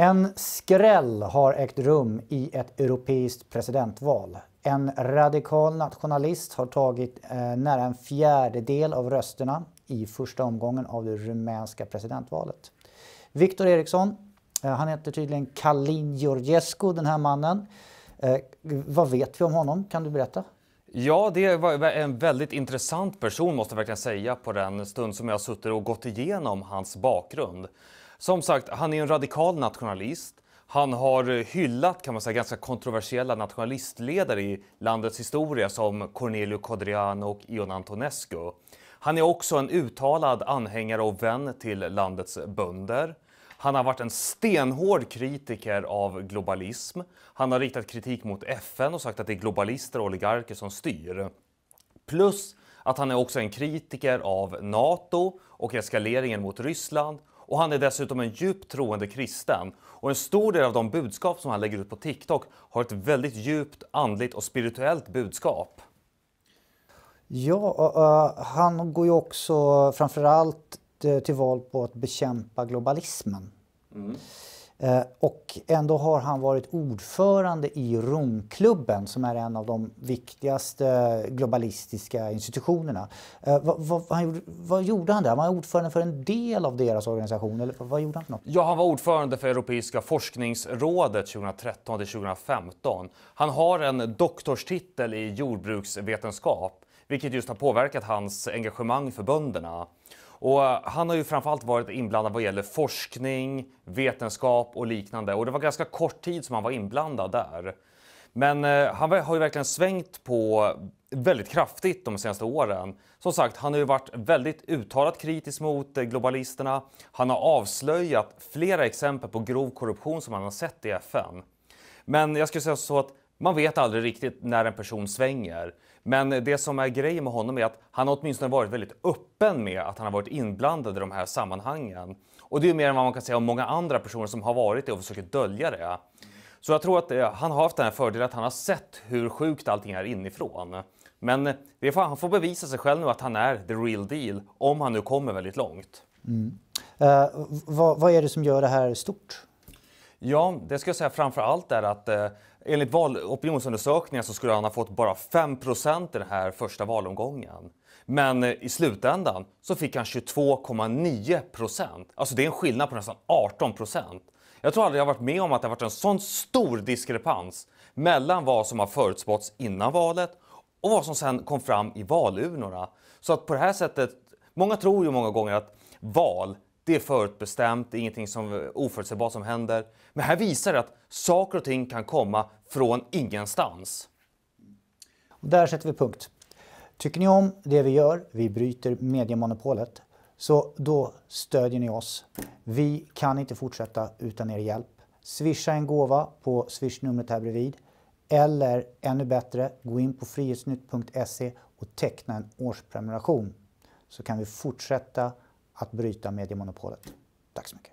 En skräll har ägt rum i ett europeiskt presidentval. En radikal nationalist har tagit eh, nära en fjärdedel av rösterna i första omgången av det rumänska presidentvalet. Viktor Eriksson, eh, han heter tydligen Kalin Georgescu, den här mannen. Eh, vad vet vi om honom? Kan du berätta? Ja, det var en väldigt intressant person måste jag verkligen säga på den stund som jag suttit och gått igenom hans bakgrund. Som sagt, han är en radikal nationalist. Han har eh, hyllat kan man säga, ganska kontroversiella nationalistledare i landets historia som Cornelio Codriano och Ion Antonescu. Han är också en uttalad anhängare och vän till landets bönder. Han har varit en stenhård kritiker av globalism. Han har riktat kritik mot FN och sagt att det är globalister och oligarker som styr. Plus att han är också en kritiker av Nato och eskaleringen mot Ryssland och han är dessutom en djupt troende kristen. Och en stor del av de budskap som han lägger ut på TikTok har ett väldigt djupt andligt och spirituellt budskap. Ja, uh, han går ju också framförallt uh, till val på att bekämpa globalismen. Mm. Eh, och ändå har han varit ordförande i Romklubben som är en av de viktigaste globalistiska institutionerna. Eh, vad, vad, vad, vad, gjorde han där? Han var ordförande för en del av deras organisation. Eller vad gjorde han för något? Ja, han var ordförande för Europeiska forskningsrådet 2013 till 2015. Han har en doktorstitel i jordbruksvetenskap vilket just har påverkat hans engagemang för bönderna. Och eh, han har ju framförallt varit inblandad vad gäller forskning, vetenskap och liknande. Och det var ganska kort tid som han var inblandad där. Men eh, han har ju verkligen svängt på väldigt kraftigt de senaste åren. Som sagt, han har ju varit väldigt uttalat kritisk mot eh, globalisterna. Han har avslöjat flera exempel på grov korruption som han har sett i FN. Men jag skulle säga så att man vet aldrig riktigt när en person svänger. Men det som är grejen med honom är att han har åtminstone varit väldigt öppen med att han har varit inblandad i de här sammanhangen. Och det är mer än vad man kan säga om många andra personer som har varit det och försöker dölja det. Så jag tror att eh, han har haft den här fördelen att han har sett hur sjukt allting är inifrån. Men får, han får bevisa sig själv nu att han är the real deal, om han nu kommer väldigt långt. Mm. Uh, vad, vad, är det som gör det här stort? Ja, det ska jag säga framför allt är att eh, enligt opinionsundersökningar så skulle han ha fått bara 5 procent i den här första valomgången. Men eh, i slutändan så fick han 22,9 procent. Alltså det är en skillnad på nästan 18 procent. Jag tror aldrig jag varit med om att det har varit en sån stor diskrepans mellan vad som har förutspåtts innan valet och vad som sen kom fram i valurnorna. Så att på det här sättet, många tror ju många gånger att val det är förutbestämt, det är ingenting som oförutsägbart som händer. Men här visar det att saker och ting kan komma från ingenstans. Och där sätter vi punkt. Tycker ni om det vi gör, vi bryter mediemonopolet, så då stödjer ni oss. Vi kan inte fortsätta utan er hjälp. Swisha en gåva på swishnumret här bredvid. Eller ännu bättre, gå in på frihetsnytt.se och teckna en årsprenumeration så kan vi fortsätta att bryta mediemonopolet. Tack så mycket.